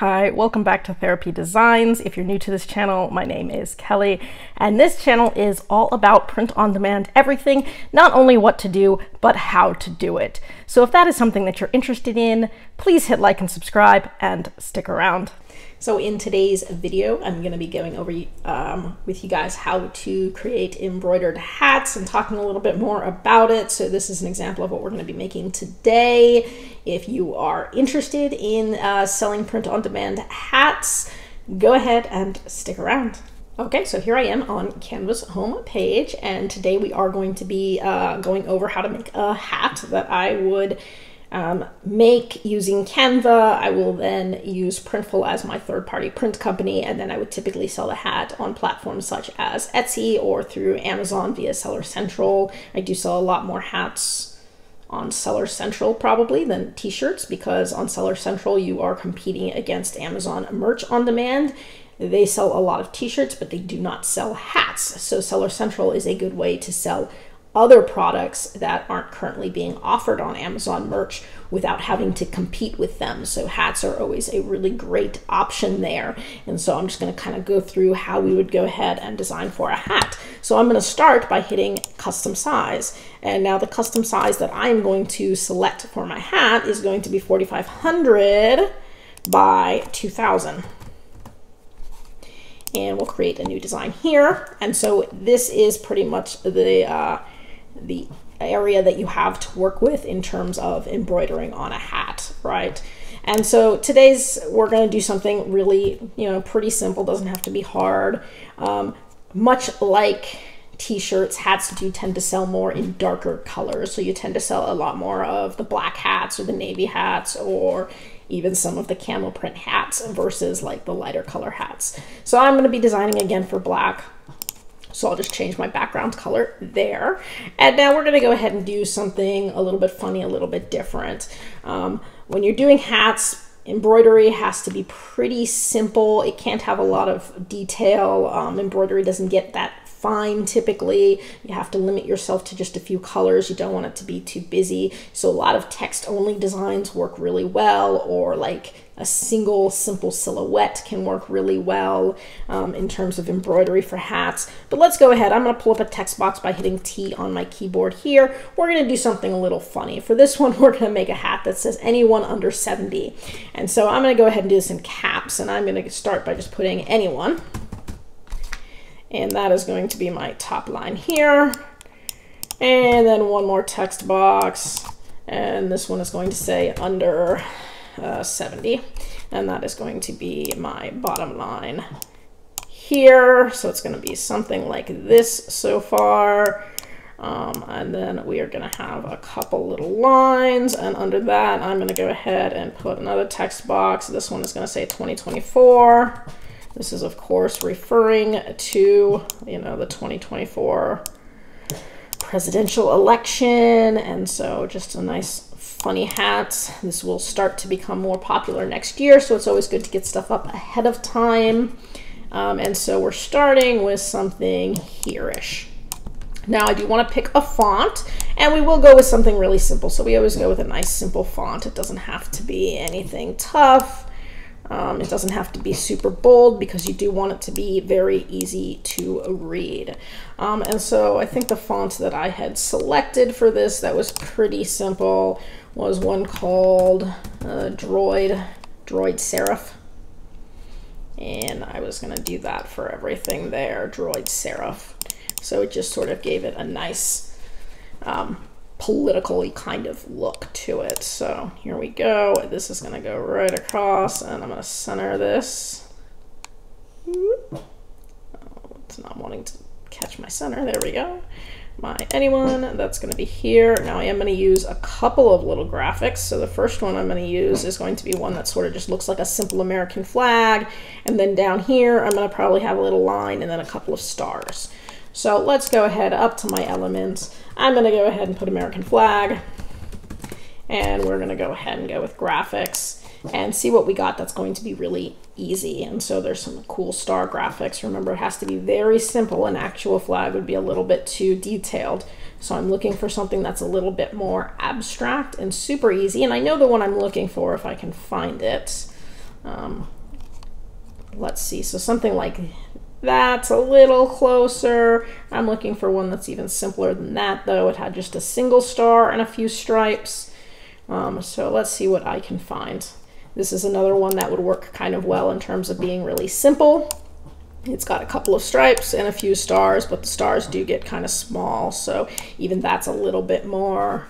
Hi, welcome back to Therapy Designs. If you're new to this channel, my name is Kelly, and this channel is all about print on demand everything, not only what to do, but how to do it. So if that is something that you're interested in, please hit like and subscribe and stick around. So in today's video, I'm going to be going over um, with you guys how to create embroidered hats and talking a little bit more about it. So this is an example of what we're going to be making today. If you are interested in uh, selling print-on-demand hats, go ahead and stick around. Okay, so here I am on Canva's home page, and today we are going to be uh, going over how to make a hat that I would um, make using Canva. I will then use Printful as my third party print company, and then I would typically sell the hat on platforms such as Etsy or through Amazon via Seller Central. I do sell a lot more hats on Seller Central probably than t shirts because on Seller Central you are competing against Amazon merch on demand. They sell a lot of t shirts, but they do not sell hats. So Seller Central is a good way to sell other products that aren't currently being offered on Amazon merch without having to compete with them. So hats are always a really great option there. And so I'm just going to kind of go through how we would go ahead and design for a hat. So I'm going to start by hitting custom size. And now the custom size that I'm going to select for my hat is going to be 4500 by 2000 and we'll create a new design here. And so this is pretty much the uh, the area that you have to work with in terms of embroidering on a hat, right? And so today's we're going to do something really, you know, pretty simple. Doesn't have to be hard. Um, much like t-shirts, hats do tend to sell more in darker colors. So you tend to sell a lot more of the black hats or the navy hats or even some of the camel print hats versus like the lighter color hats. So I'm going to be designing again for black so I'll just change my background color there. And now we're gonna go ahead and do something a little bit funny, a little bit different. Um, when you're doing hats, embroidery has to be pretty simple. It can't have a lot of detail. Um, embroidery doesn't get that fine typically. You have to limit yourself to just a few colors. You don't want it to be too busy. So a lot of text only designs work really well or like a single simple silhouette can work really well um, in terms of embroidery for hats. But let's go ahead. I'm going to pull up a text box by hitting T on my keyboard here. We're going to do something a little funny. For this one, we're going to make a hat that says anyone under 70. And so I'm going to go ahead and do this in caps. And I'm going to start by just putting anyone. And that is going to be my top line here. And then one more text box. And this one is going to say under uh, 70. And that is going to be my bottom line here. So it's going to be something like this so far. Um, and then we are going to have a couple little lines. And under that, I'm going to go ahead and put another text box. This one is going to say 2024. This is, of course, referring to, you know, the 2024 presidential election. And so just a nice funny hats. This will start to become more popular next year, so it's always good to get stuff up ahead of time. Um, and so we're starting with something here-ish. Now I do want to pick a font, and we will go with something really simple. So we always go with a nice simple font. It doesn't have to be anything tough. Um, it doesn't have to be super bold because you do want it to be very easy to read. Um, and so I think the font that I had selected for this that was pretty simple was one called uh, Droid, Droid Serif. And I was gonna do that for everything there, Droid Serif. So it just sort of gave it a nice um, politically kind of look to it. So here we go. This is gonna go right across and I'm gonna center this. Oh, it's not wanting to catch my center, there we go my anyone that's going to be here. Now I am going to use a couple of little graphics. So the first one I'm going to use is going to be one that sort of just looks like a simple American flag. And then down here, I'm going to probably have a little line and then a couple of stars. So let's go ahead up to my elements. I'm going to go ahead and put American flag. And we're going to go ahead and go with graphics and see what we got that's going to be really easy. And so there's some cool star graphics. Remember, it has to be very simple. An actual flag would be a little bit too detailed. So I'm looking for something that's a little bit more abstract and super easy. And I know the one I'm looking for if I can find it. Um, let's see, so something like that's a little closer. I'm looking for one that's even simpler than that though. It had just a single star and a few stripes. Um, so let's see what I can find. This is another one that would work kind of well in terms of being really simple. It's got a couple of stripes and a few stars, but the stars do get kind of small. So even that's a little bit more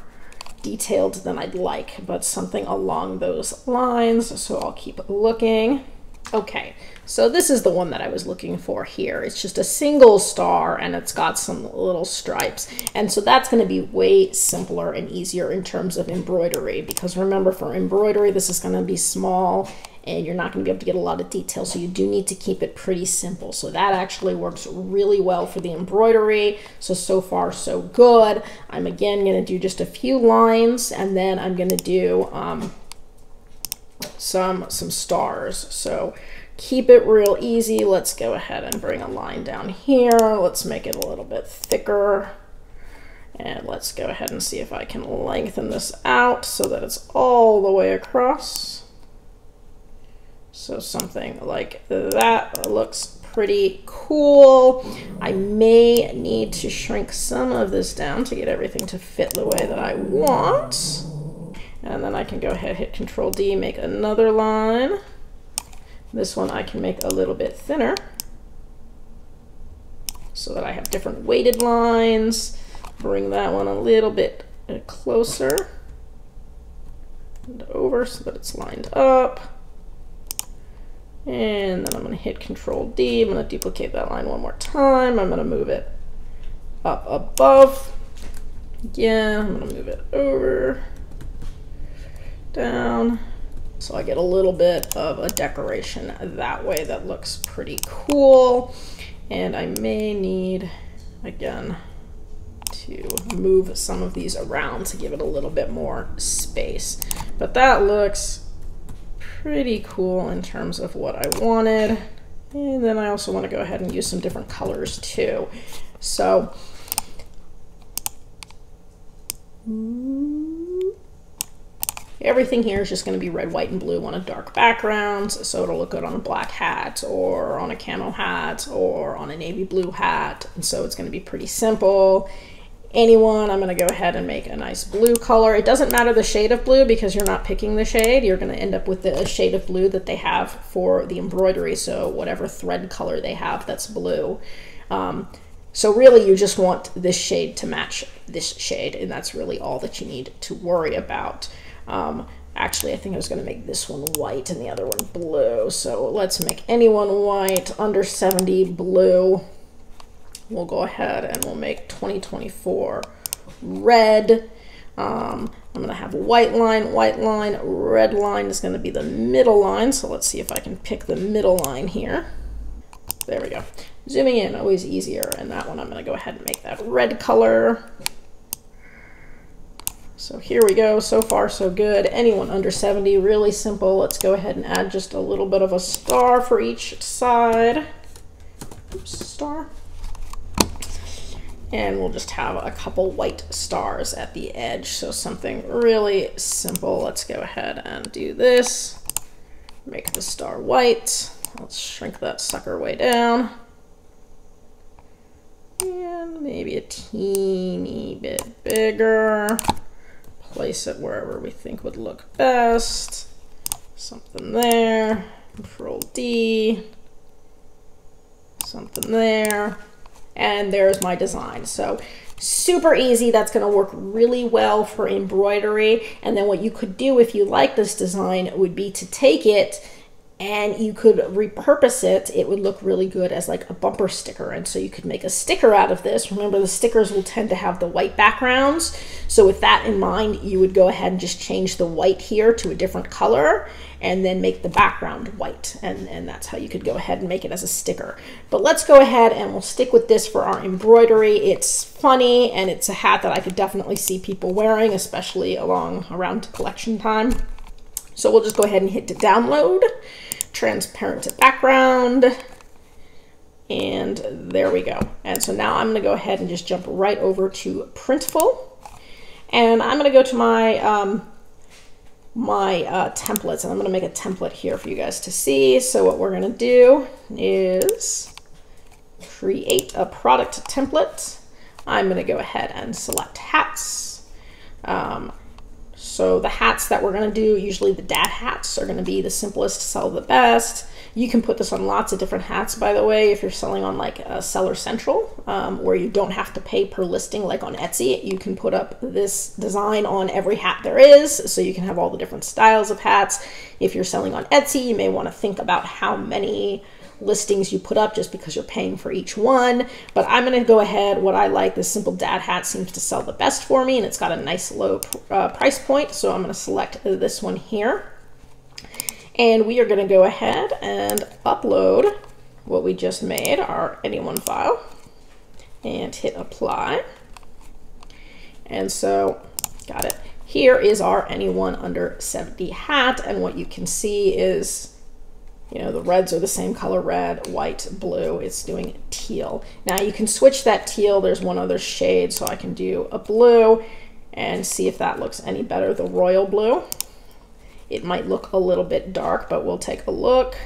detailed than I'd like, but something along those lines. So I'll keep looking. Okay, so this is the one that I was looking for here. It's just a single star and it's got some little stripes. And so that's gonna be way simpler and easier in terms of embroidery because remember for embroidery, this is gonna be small and you're not gonna be able to get a lot of detail. So you do need to keep it pretty simple. So that actually works really well for the embroidery. So, so far so good. I'm again gonna do just a few lines and then I'm gonna do um, some, some stars. So keep it real easy. Let's go ahead and bring a line down here. Let's make it a little bit thicker. And let's go ahead and see if I can lengthen this out so that it's all the way across. So something like that looks pretty cool. I may need to shrink some of this down to get everything to fit the way that I want. And then I can go ahead, hit Control D, make another line. This one I can make a little bit thinner so that I have different weighted lines. Bring that one a little bit closer and over so that it's lined up. And then I'm going to hit Control D. I'm going to duplicate that line one more time. I'm going to move it up above. Again, I'm going to move it over down. So I get a little bit of a decoration that way that looks pretty cool. And I may need, again, to move some of these around to give it a little bit more space. But that looks pretty cool in terms of what I wanted. And then I also want to go ahead and use some different colors too. So, Everything here is just going to be red, white, and blue on a dark background, so it'll look good on a black hat or on a camo hat or on a navy blue hat, and so it's going to be pretty simple. Anyone, I'm going to go ahead and make a nice blue color. It doesn't matter the shade of blue because you're not picking the shade. You're going to end up with the shade of blue that they have for the embroidery, so whatever thread color they have that's blue. Um, so really you just want this shade to match this shade, and that's really all that you need to worry about. Um, actually, I think I was going to make this one white and the other one blue. So let's make anyone white, under 70 blue. We'll go ahead and we'll make 2024 red. Um, I'm going to have a white line, white line, red line is going to be the middle line. So let's see if I can pick the middle line here. There we go. Zooming in, always easier. And that one, I'm going to go ahead and make that red color. So here we go. So far, so good. Anyone under 70, really simple. Let's go ahead and add just a little bit of a star for each side. Oops, star. And we'll just have a couple white stars at the edge. So something really simple. Let's go ahead and do this. Make the star white. Let's shrink that sucker way down. And maybe a teeny bit bigger place it wherever we think would look best. Something there, control D, something there, and there's my design. So super easy. That's going to work really well for embroidery. And then what you could do if you like this design would be to take it and you could repurpose it. It would look really good as like a bumper sticker. And so you could make a sticker out of this. Remember, the stickers will tend to have the white backgrounds. So with that in mind, you would go ahead and just change the white here to a different color and then make the background white. And, and that's how you could go ahead and make it as a sticker. But let's go ahead and we'll stick with this for our embroidery. It's funny and it's a hat that I could definitely see people wearing, especially along around collection time. So we'll just go ahead and hit to download transparent background. And there we go. And so now I'm going to go ahead and just jump right over to Printful. And I'm going to go to my um, my uh, templates and I'm going to make a template here for you guys to see. So what we're going to do is create a product template. I'm going to go ahead and select hats. Um, so the hats that we're going to do, usually the dad hats are going to be the simplest to sell the best. You can put this on lots of different hats, by the way, if you're selling on like a Seller Central, um, where you don't have to pay per listing like on Etsy. You can put up this design on every hat there is, so you can have all the different styles of hats. If you're selling on Etsy, you may want to think about how many listings you put up just because you're paying for each one. But I'm going to go ahead. What I like, this simple dad hat seems to sell the best for me and it's got a nice low uh, price point. So I'm going to select this one here. And we are going to go ahead and upload what we just made, our anyone file, and hit apply. And so, got it. Here is our anyone under 70 hat, and what you can see is, you know, the reds are the same color, red, white, blue. It's doing teal. Now you can switch that teal. There's one other shade, so I can do a blue and see if that looks any better, the royal blue. It might look a little bit dark, but we'll take a look.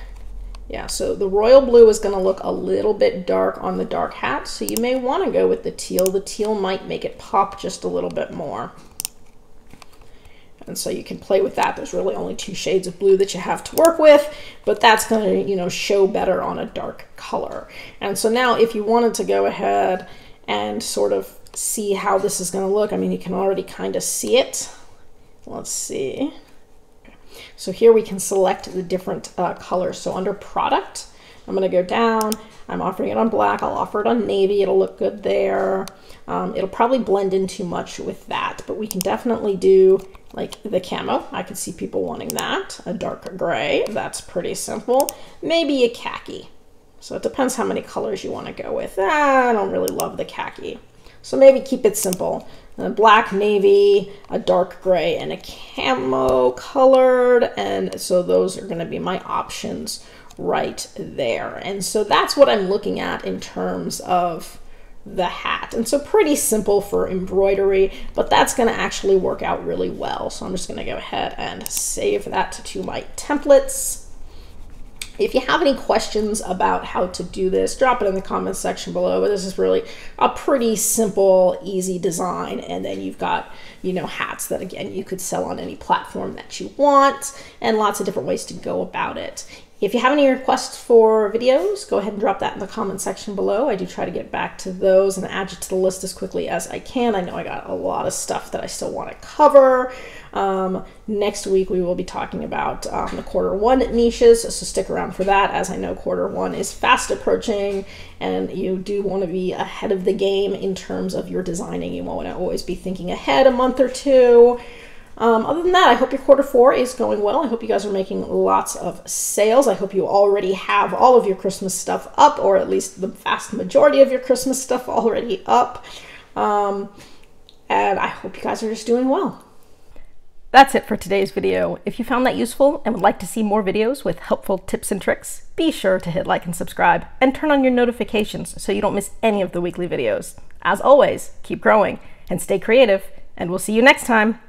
Yeah, so the royal blue is going to look a little bit dark on the dark hat, so you may want to go with the teal. The teal might make it pop just a little bit more. And so you can play with that. There's really only two shades of blue that you have to work with, but that's going to, you know, show better on a dark color. And so now if you wanted to go ahead and sort of see how this is going to look, I mean, you can already kind of see it. Let's see. So here we can select the different uh, colors. So under product, I'm going to go down. I'm offering it on black. I'll offer it on navy. It'll look good there. Um, it'll probably blend in too much with that, but we can definitely do like the camo. I could see people wanting that. A dark gray. That's pretty simple. Maybe a khaki. So it depends how many colors you want to go with. Ah, I don't really love the khaki. So maybe keep it simple a black navy, a dark gray, and a camo colored. And so those are going to be my options right there. And so that's what I'm looking at in terms of the hat. And so pretty simple for embroidery, but that's going to actually work out really well. So I'm just going to go ahead and save that to my templates. If you have any questions about how to do this, drop it in the comments section below. But this is really a pretty simple, easy design. And then you've got, you know, hats that again, you could sell on any platform that you want and lots of different ways to go about it. If you have any requests for videos, go ahead and drop that in the comment section below. I do try to get back to those and add you to the list as quickly as I can. I know I got a lot of stuff that I still want to cover. Um, next week, we will be talking about um, the quarter one niches, so stick around for that, as I know quarter one is fast approaching and you do want to be ahead of the game in terms of your designing. You want to always be thinking ahead a month or two. Um, other than that, I hope your quarter four is going well. I hope you guys are making lots of sales. I hope you already have all of your Christmas stuff up, or at least the vast majority of your Christmas stuff already up. Um, and I hope you guys are just doing well. That's it for today's video. If you found that useful and would like to see more videos with helpful tips and tricks, be sure to hit like and subscribe and turn on your notifications so you don't miss any of the weekly videos. As always, keep growing and stay creative, and we'll see you next time.